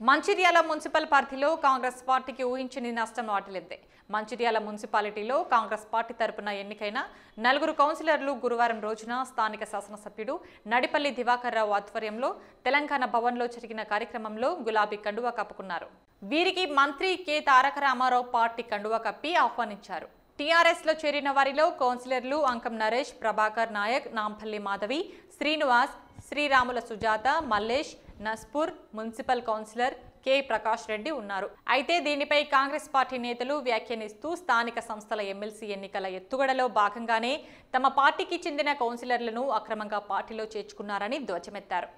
Mancherial municipal పరిధిలో కాంగ్రెస్ పార్టీకి ఊహించని నష్టం వాటిల్లింది. మంచిర్యాల మున్సిపాలిటీలో కాంగ్రెస్ పార్టీ తరపున ఎన్నికైన నలుగురు కౌన్సిలర్లు గురువారం రోజున స్థానిక శాసనసభ్యుడు నడిపల్లి దివాకర్ రావు ఆధ్వర్యంలో తెలంగాణ భవన్లో జరిగిన కార్యక్రమంలో గులాబీ కండువా కప్పుకున్నారు. వీరికి మంత్రి కె తారక రామారావు పార్టీ కండువా కప్పి ఆహ్వానించారు. టీఆర్ఎస్లో చేరిన వారిలో కౌన్సిలర్లు అంకం Naresh Prabhakar Naik Nampally Madhavi Srinivas Sriramula Sujatha Mallesh Naspur municipal councillor K Prakash Reddy ఉన్నారు. అయితే దీనిపై కాంగ్రెస్ పార్టీ నేతలు వ్యాఖ్యానిస్తూ స్థానిక సంస్థల ఎమ్మెల్సీ ఎన్నికల ఎత్తుగడలో భాగంగానే తమ పార్టీకి చెందిన కౌన్సిలర్లను అక్రమంగా పార్టీలో చేర్చుకున్నారని ధ్వజమెత్తారు.